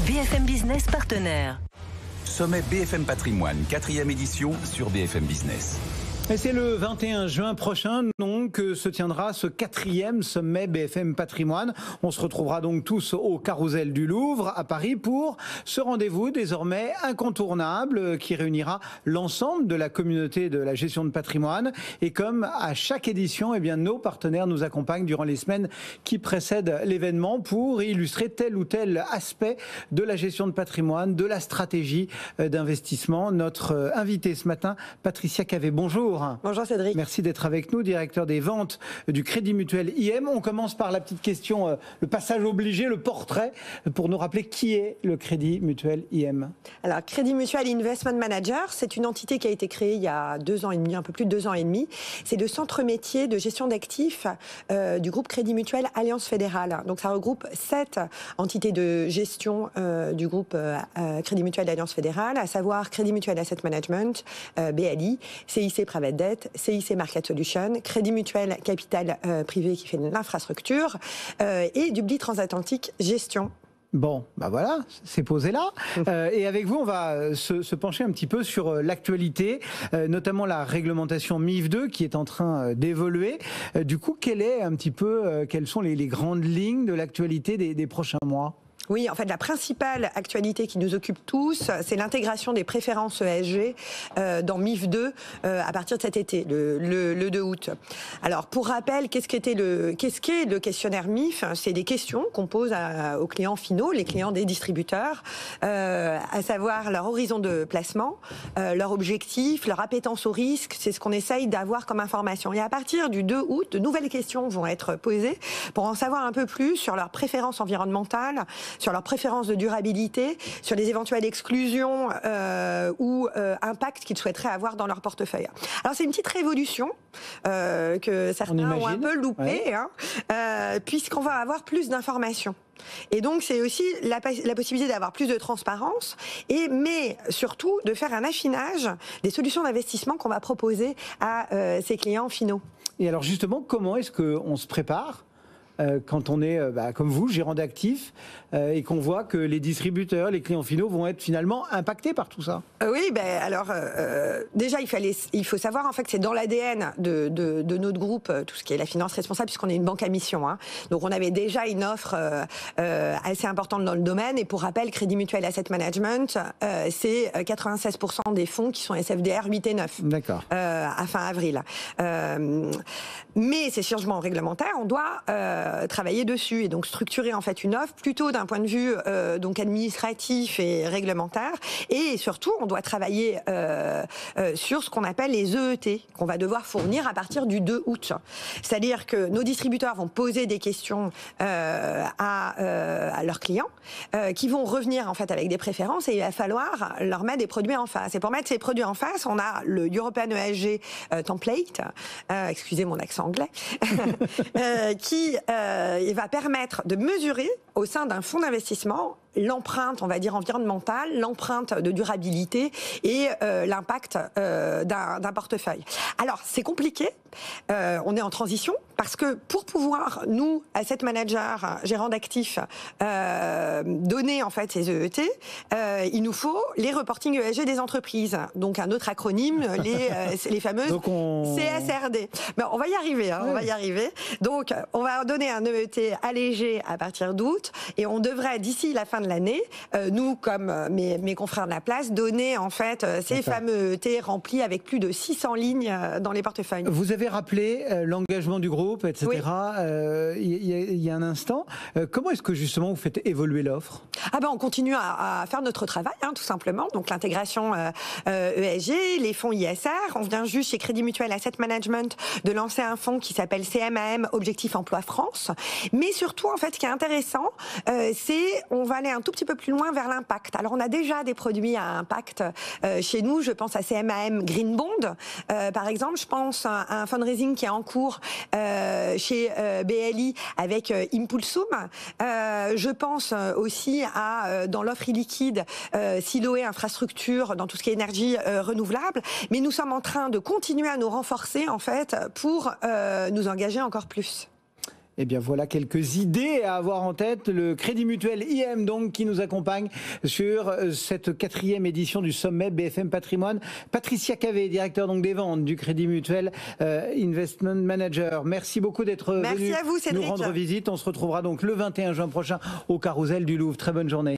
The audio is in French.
BFM Business partenaire. Sommet BFM Patrimoine, quatrième édition sur BFM Business. Et c'est le 21 juin prochain donc que se tiendra ce quatrième sommet BFM Patrimoine. On se retrouvera donc tous au Carrousel du Louvre à Paris pour ce rendez-vous désormais incontournable qui réunira l'ensemble de la communauté de la gestion de patrimoine. Et comme à chaque édition, eh nos partenaires nous accompagnent durant les semaines qui précèdent l'événement pour illustrer tel ou tel aspect de la gestion de patrimoine, de la stratégie euh, d'investissement. Notre euh, invité ce matin, Patricia Cavé, bonjour. Bonjour. Cédric. Merci d'être avec nous, directeur des ventes du Crédit Mutuel IM. On commence par la petite question, euh, le passage obligé, le portrait, pour nous rappeler qui est le Crédit Mutuel IM. Alors, Crédit Mutuel Investment Manager, c'est une entité qui a été créée il y a deux ans et demi, un peu plus de deux ans et demi. C'est le centre métier de gestion d'actifs euh, du groupe Crédit Mutuel Alliance Fédérale. Donc, ça regroupe sept entités de gestion euh, du groupe Crédit Mutuel Alliance Fédérale, à savoir Crédit Mutuel Asset Management, BLI, CIC Private Dette, CIC Market Solution, Crédit Mutuel Capital euh, Privé qui fait de l'infrastructure euh, et Dubli Transatlantique Gestion Bon, bah voilà, c'est posé là. Euh, et avec vous, on va se, pencher un petit peu sur l'actualité, notamment la réglementation MIF 2 qui est en train d'évoluer. du coup, quelle est un petit peu, quelles sont les, grandes lignes de l'actualité des prochains mois? Oui, en fait, la principale actualité qui nous occupe tous, c'est l'intégration des préférences ESG euh, dans MIF 2 euh, à partir de cet été, le, le, 2 août. Alors, pour rappel, qu'est-ce qu'était le, qu'est-ce qu'est le questionnaire MIF C'est des questions qu'on pose aux clients finaux, les clients des distributeurs, euh, à savoir leur horizon de placement, leur objectif, leur appétence au risque. C'est ce qu'on essaye d'avoir comme information. Et à partir du 2 août, de nouvelles questions vont être posées pour en savoir un peu plus sur leurs préférences environnementales sur leurs préférences de durabilité, sur les éventuelles exclusions euh, ou euh, impacts qu'ils souhaiteraient avoir dans leur portefeuille. Alors c'est une petite révolution euh, que certains ont un peu loupé, hein, puisqu'on va avoir plus d'informations. Et donc, c'est aussi la, la possibilité d'avoir plus de transparence, et, mais surtout de faire un affinage des solutions d'investissement qu'on va proposer à ces clients finaux. Et alors, justement, comment est-ce qu'on se prépare euh, quand on est, euh, bah, comme vous, gérant d'actifs, euh, et qu'on voit que les distributeurs, les clients finaux vont être finalement impactés par tout ça Oui, ben alors déjà il fallait, il faut savoir en fait que c'est dans l'ADN de, de, de, notre groupe tout ce qui est la finance responsable, puisqu'on est une banque à mission. Hein. Donc on avait déjà une offre assez importante dans le domaine. Et pour rappel, Crédit Mutuel Asset Management, c'est 96% des fonds qui sont SFDR 8 et 9. D'accord. à fin avril. mais ces changements réglementaires, on doit euh, travailler dessus et donc structurer en fait une offre plutôt d'un point de vue euh, donc administratif et réglementaire et surtout on doit travailler euh, sur ce qu'on appelle les EET qu'on va devoir fournir à partir du 2 août. C'est-à-dire que nos distributeurs vont poser des questions à, à, leurs clients qui vont revenir en fait avec des préférences et il va falloir leur mettre des produits en face. Et pour mettre ces produits en face, on a le European ESG template, excusez mon accent anglais, qui euh, il va permettre de mesurer au sein d'un fonds d'investissement l'empreinte, on va dire, environnementale, l'empreinte de durabilité et euh, l'impact euh, d'un portefeuille. Alors, c'est compliqué. Euh, on est en transition parce que pour pouvoir, nous, asset manager, gérants d'actifs, donner en fait ces EET, il nous faut les reporting ESG des entreprises. Donc, un autre acronyme, les, les fameuses CSRD. Mais on va y arriver, hein, on va y arriver. Donc, on va donner un EET allégé à partir d'août et on devrait, d'ici la fin de l'année, euh, nous, comme euh, mes, confrères de la place, donner en fait euh, ces fameux T remplis avec plus de 600 lignes dans les portefeuilles. Vous avez rappelé l'engagement du groupe, etc. il, y a, un instant. comment est-ce que justement vous faites évoluer l'offre? Ah ben on continue à, faire notre travail, hein, tout simplement. Donc l'intégration ESG, e les fonds ISR. On vient juste chez Crédit Mutuel Asset Management de lancer un fonds qui s'appelle CMAM Objectif Emploi France. Mais surtout, en fait, ce qui est intéressant, c'est on va aller un tout petit peu plus loin vers l'impact. Alors on a déjà des produits à impact euh, chez nous. Je pense à CMAM Green Bond, euh, par exemple. Je pense à un fundraising qui est en cours euh, chez BLI avec Impulsum. je pense aussi à dans l'offre illiquide Siloé Infrastructure dans tout ce qui est énergie renouvelable. Mais nous sommes en train de continuer à nous renforcer en fait pour nous engager encore plus. Eh bien voilà quelques idées à avoir en tête. Le Crédit Mutuel IM donc qui nous accompagne sur euh, cette quatrième édition du sommet BFM Patrimoine. Patricia Cavé, directeur donc des ventes du Crédit Mutuel euh, Investment Manager. Merci beaucoup d'être venu à vous, nous rendre visite. On se retrouvera donc le 21 juin prochain au Carousel du Louvre. Très bonne journée.